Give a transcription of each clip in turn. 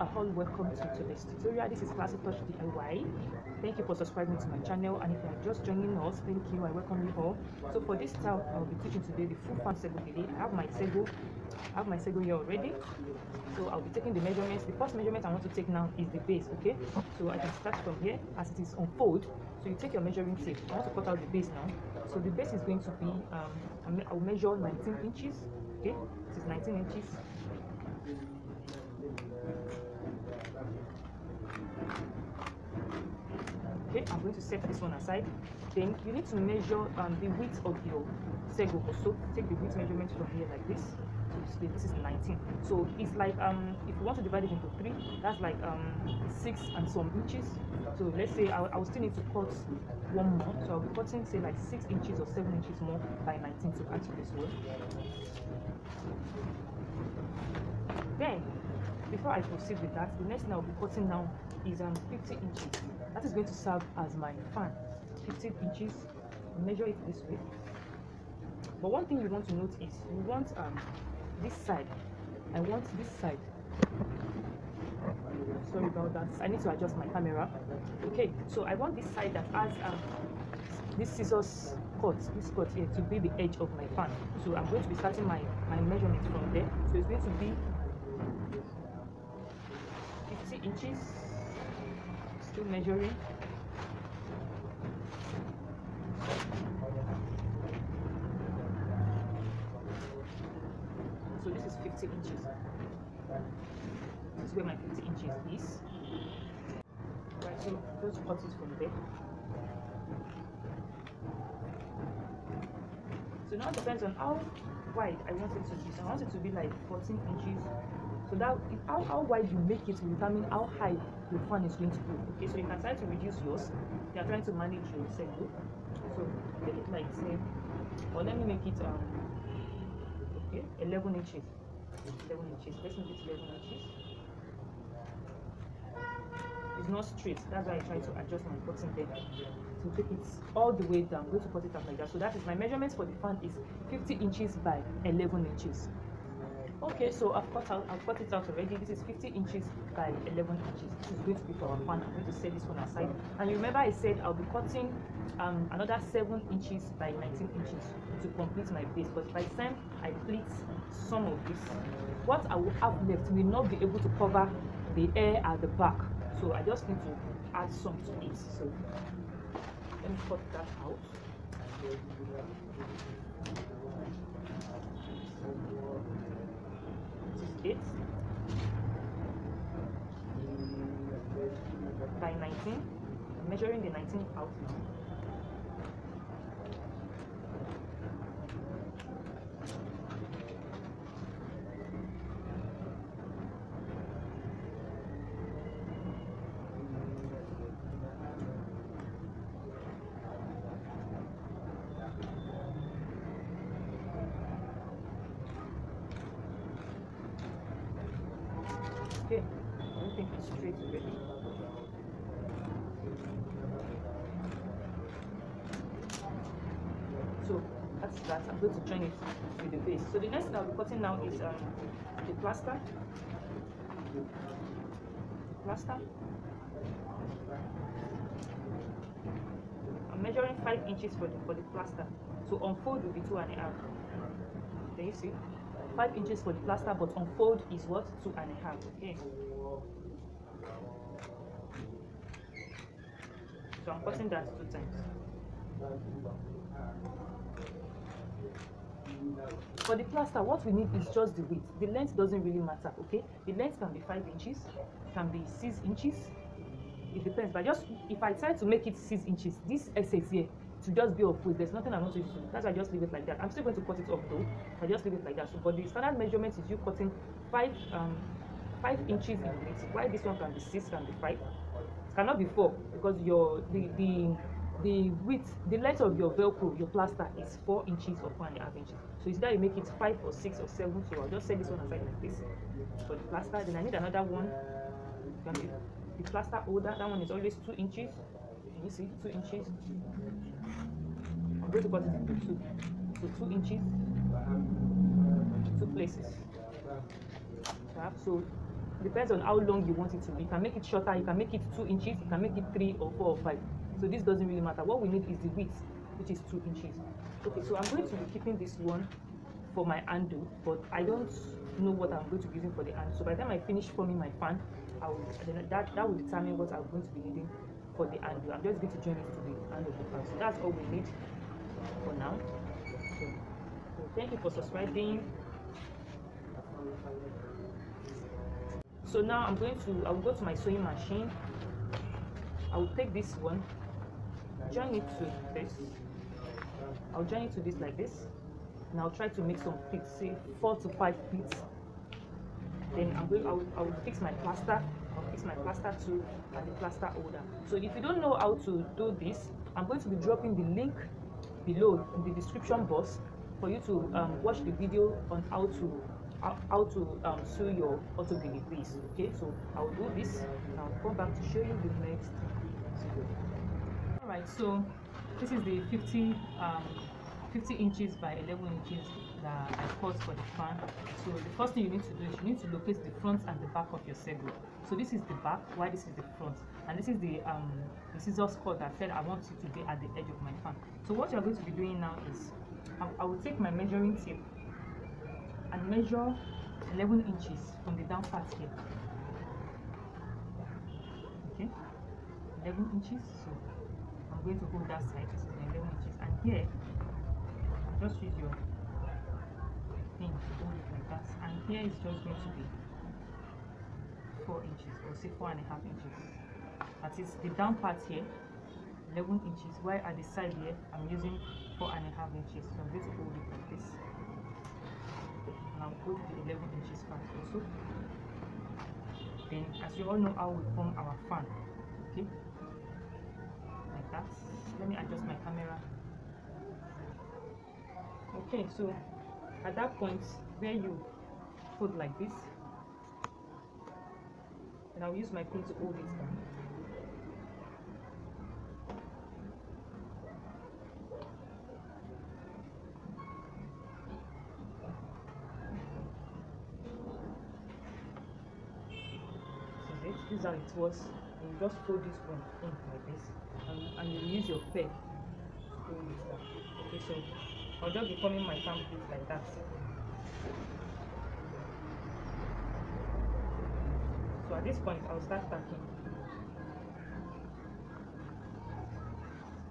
are all welcome to today's tutorial. This is Classy Touch DIY. Thank you for subscribing to my channel and if you are just joining us, thank you. I welcome you all. So for this style, I'll be teaching today the full fan sego. I have my sego, I have my sego here already. So I'll be taking the measurements. The first measurement I want to take now is the base, okay? So I can start from here as it is on fold. So you take your measuring tape. I want to cut out the base now. So the base is going to be, um, I'll measure 19 inches, okay? This is 19 inches okay i'm going to set this one aside. Then you need to measure um, the width of your sego also. Take the width measurement from here like this. So this is 19 so it's like um if you want to divide it into three that's like um six and some inches. So let's say i will still need to cut one more. So i'll be cutting say like six inches or seven inches more by 19 to add to this one. Then before i proceed with that the next thing i'll be cutting now is um 50 inches that is going to serve as my fan. 15 inches measure it this way. But one thing you want to note is you want um this side. I want this side. Sorry about that. I need to adjust my camera. Okay so i want this side that has um this scissors cut this cut here to be the edge of my fan. So i'm going to be starting my my measurement from there. So it's going to be 50 inches still measuring. So this is 50 inches. This is where my 50 inches is. Right so just cut it from there. So now it depends on how wide I want it to be. So I want it to be like 14 inches so that how, how wide you make it will determine how high your fan is going to go? Okay so you can try to reduce yours. You are trying to manage your sego so make it like say or let me make it um okay 11 inches. 11 inches. Let's make it 11 inches. It's not straight. That's why i try to adjust my cutting there to take it all the way down. I'm going to put it up like that. So that is my measurement for the fan is 50 inches by 11 inches okay so i've cut out i've cut it out already. This is 50 inches by 11 inches. This is going to be for our fan. I'm going to set this one aside. And remember i said i'll be cutting um, another 7 inches by 19 inches to complete my base. But by the time i pleat some of this what i will have left will not be able to cover the air at the back. So i just need to add some to it. So let me cut that out it by 19 I'm measuring the 19 out now okay everything is straight already so that's that. I'm going to join it with the base. So the next thing i'll be cutting now is um the plaster. Plaster. I'm measuring five inches for the for the plaster. So on fold will be two and a half. Can you see five inches for the plaster but unfold is what? Two and a half okay? So i'm cutting that two times. For the plaster what we need is just the width. The length doesn't really matter okay? The length can be five inches can be six inches. It depends but just if i try to make it six inches this excess here to just be of weight there's nothing i'm going to do. That's why i just leave it like that. I'm still going to cut it off though. I just leave it like that. So but the standard measurement is you cutting five um five inches in width. Why this one can be six can be five? It cannot be four because your the the the width the length of your velcro your plaster is four inches or four and a half inches. So it's that you make it five or six or seven. So i'll just set this one aside like this for the plaster. Then i need another one. The plaster holder that one is always two inches you see two inches? I'm going to cut it into two. So two inches, two places. So depends on how long you want it to be. You can make it shorter you can make it two inches you can make it three or four or five. So this doesn't really matter. What we need is the width which is two inches. Okay so i'm going to be keeping this one for my handle but i don't know what i'm going to be using for the handle so by the time i finish forming my fan i will that that will determine what i'm going to be needing for the handle i'm just going to join it to the handle of the fan so that's all we need for now. So, so thank you for subscribing. So now i'm going to i will go to my sewing machine. I will take this one join it to this. I'll join it to this like this. And i'll try to make some pleats say four to five pleats then i'm going i'll, I'll fix my plaster i'll my plaster too and the plaster holder. So if you don't know how to do this i'm going to be dropping the link below in the description box for you to um, watch the video on how to how, how to um, sew your auto piece. okay so i'll do this. I'll come back to show you the next video. All right so this is the 50 um 50 inches by 11 inches that i cut for the fan. So the first thing you need to do is you need to locate the front and the back of your sego so this is the back why this is the front. And this is the um the scissors cut that said i want it to be at the edge of my fan. So what you're going to be doing now is I, I will take my measuring tape and measure 11 inches from the down part here. Okay? 11 inches so i'm going to hold that side this is 11 inches. And here just use your thing to hold it like that. And here is just going to be four inches or say four and a half inches. That is the down part here 11 inches while at the side here i'm using four and a half inches. So i'm going to hold it like this. And i'll put the 11 inches part also. Then as you all know how we form our fan okay? Like that. Let me adjust my camera. Okay so at that point where you put like this and I'll use my pin to hold it down. This is how it was. You just fold this one in like this and, and you use your pen to hold it down. Okay so I'll just be forming my plate like that. So at this point I'll start tacking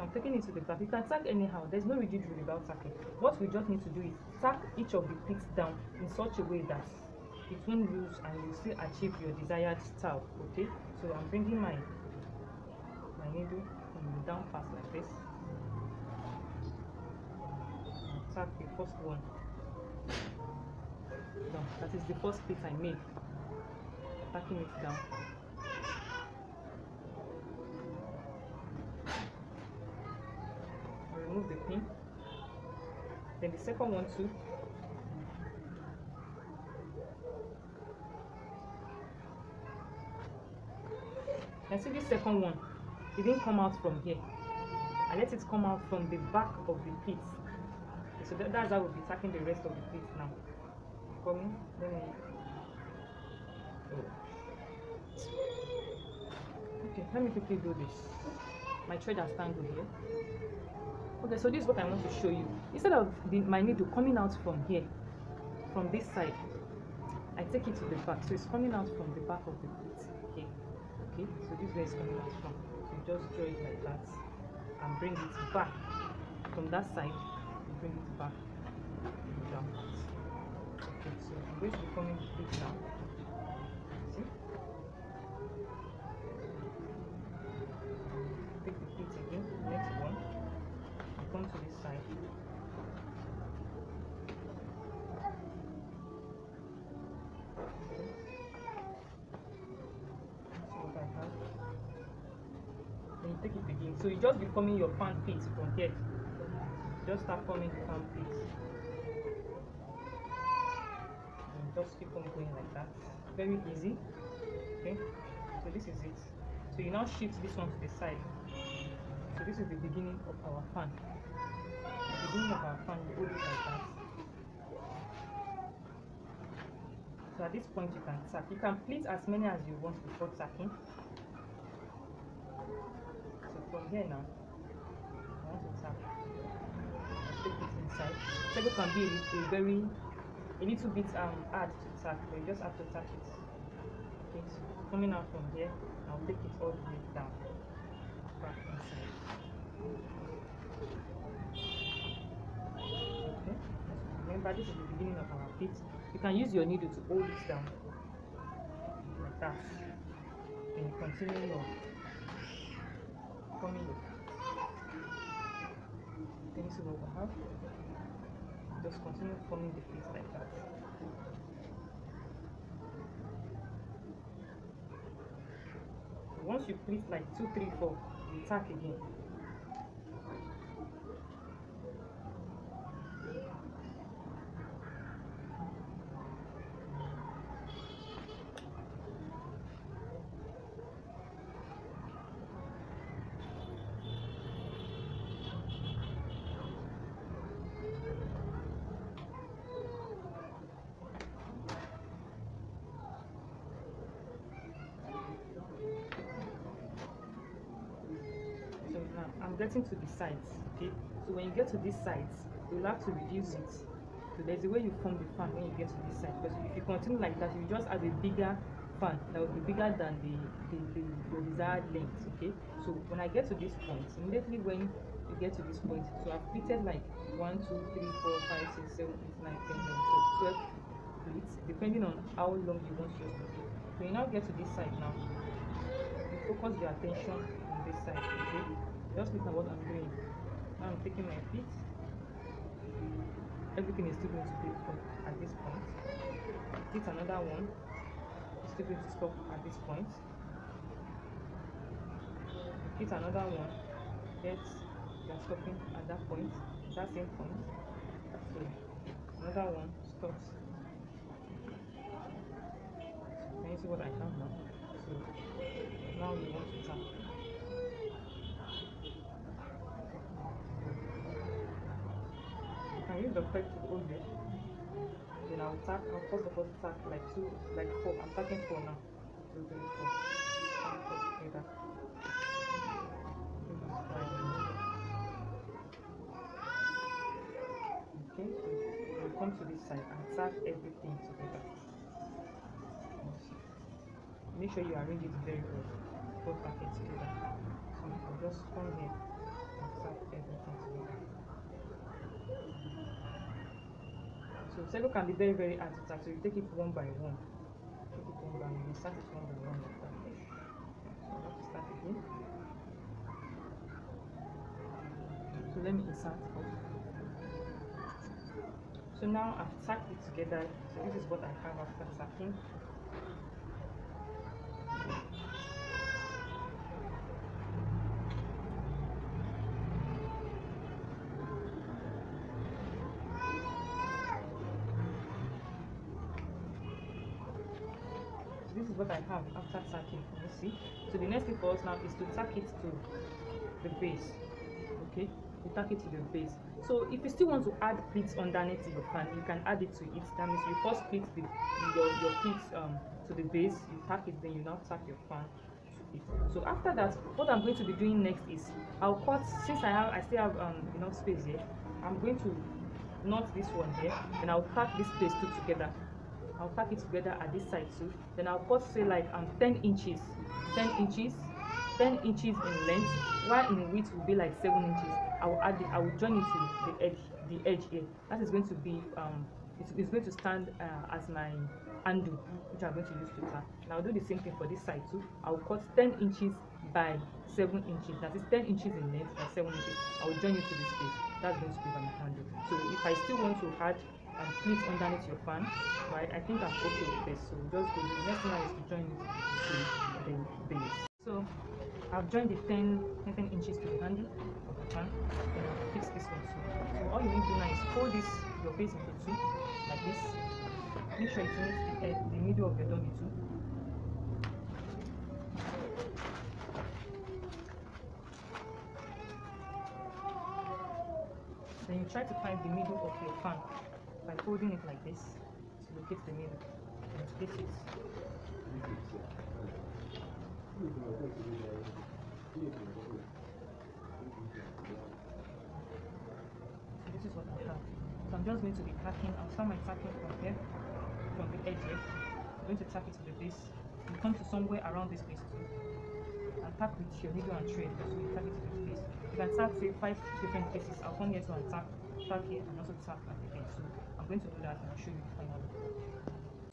so I'm taking it to the back. You can tack anyhow. There's no rigid rule about tacking. What we just need to do is tack each of the pleats down in such a way that it won't lose and you still achieve your desired style okay? So I'm bringing my my needle down fast like this tack the first one. Down that is the first pleat I made. Tacking it down. I remove the pin. Then the second one too. And see this second one. It didn't come out from here. I let it come out from the back of the okay, so that, that's how we'll be tacking the rest of the pleats now. Coming let me oh. okay let me quickly do this. My thread has tangled here. Okay so this is what i want to show you. Instead of the, my needle coming out from here from this side i take it to the back. So it's coming out from the back of the plate okay okay so this is where it's coming out from. So you just draw it like that and bring it back from that side bring it back down okay so i'm going to be forming the now see? Take the again next one. Come to this side. So take it again. So you just be forming your fan piece from here just start forming the fan piece and just keep on going like that. Very easy. Okay? So this is it. So you now shift this one to the side. So this is the beginning of our fan. The beginning of our fan you hold it like that. So at this point you can tack. You can pleat as many as you want before tacking. So from here now, I want to tack. Take it inside. Second can be a, little, very a little bit um hard to tack, but you just have to tack it. Okay, so coming out from here, I'll take it all the way down. Back inside. Okay. Remember this is the beginning of our feet. You can use your needle to hold it down like that. Then you continue your coming what we have? Just continue forming the feet like that. Once you pleat like two, three, four, you tack again. So now I'm getting to the sides, okay? So when you get to these sides, you'll have to reduce it. So there's a way you form the fan when you get to this side. Because if you continue like that, you just have a bigger fan that will be bigger than the, the, the, the desired length, okay? So when I get to this point, immediately when you get to this point, so I've pleated like 1, 2, 3, 4, 5, 6, 7, 8, 9, 10, 11, 12, 12 pleats, depending on how long you want yours to be. So you now get to this side now. Focus your attention on this side, okay? Just look at what I'm doing. Now I'm taking my feet. Everything is still going to be at this point. Hit another one. It's still going to stop at this point. Hit another one. Yes, you're stopping at that point, that same point. So another one stops. Can you see what I have now? So now you want to tap. You the peg to. Then I'll tap, I'll first of all tap like two, like four. I'm tapping four now. Two, three, four. Okay, so you come to this side and tap everything together. Make sure you arrange it very well. Put packet together. So can just come here and tap everything together. So circle can be very very hard to tap. So you take it one by one. Take it one by one. Start it one by one like that. Start again. So let me insert. So now I've tacked it together. So this is what I have after tacking. This is what I have after tacking. You see. So the next thing for us now is to tack it to the base. Okay, you tack it to the base. So if you still want to add pleats underneath your pan you can add it to it. That means you first pleat the, your your pleats um to the base, you tack it, then you now tack your pan to it. So after that, what I'm going to be doing next is I'll cut since I have I still have um enough space here. I'm going to knot this one here, and I'll tack this place two together. I'll pack it together at this side too. Then I'll cut say like um 10 inches, 10 inches, 10 inches in length, while in width will be like 7 inches. I will add it, I will join it to the edge, the edge here. That is going to be um it's, it's going to stand uh, as my handle, which I'm going to use to tap. And I'll do the same thing for this side too. I'll cut 10 inches by 7 inches. That is 10 inches in length by 7 inches. I will join it to this place. That's going to be my handle. So if I still want to add and pleat underneath your fan right? I think i'm okay with this so just go the next thing is to join to the base so i've joined the 10 10 inches to the handle of the fan i'll fix this one too. So all you need to do now is fold this your base into two like this. Make sure it meets the, edge, the middle of your doggy too. Then you try to find the middle of your fan by folding it like this to locate the middle. and place it So this is what I have. So I'm just going to be tacking. I'll start my tacking from here, from the edge here. I'm going to tack it to the base. You come to somewhere around this place too. And tack with your needle and thread. So you tack it to the base. You can tack say five different places. I'll come here to and tack, here and also tack at the end. So going to do that and I'll show you the final look.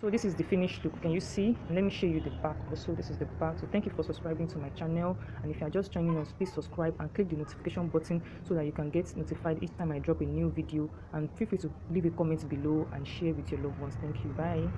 So this is the finished look. Can you see? Let me show you the back also. This is the back. So thank you for subscribing to my channel. And if you are just joining us, please subscribe and click the notification button so that you can get notified each time I drop a new video. And feel free to leave a comment below and share with your loved ones. Thank you. Bye.